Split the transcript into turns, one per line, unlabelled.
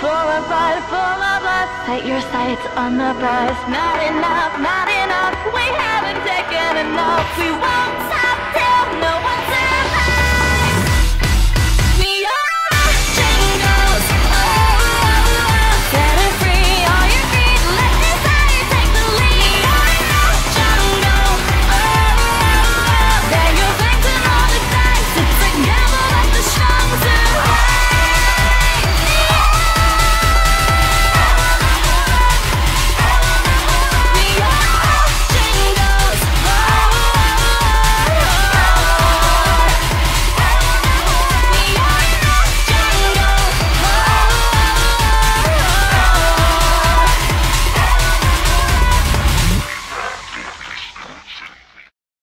For a bride full of us, Set your sights on the prize. Not enough, not enough. We haven't taken enough. We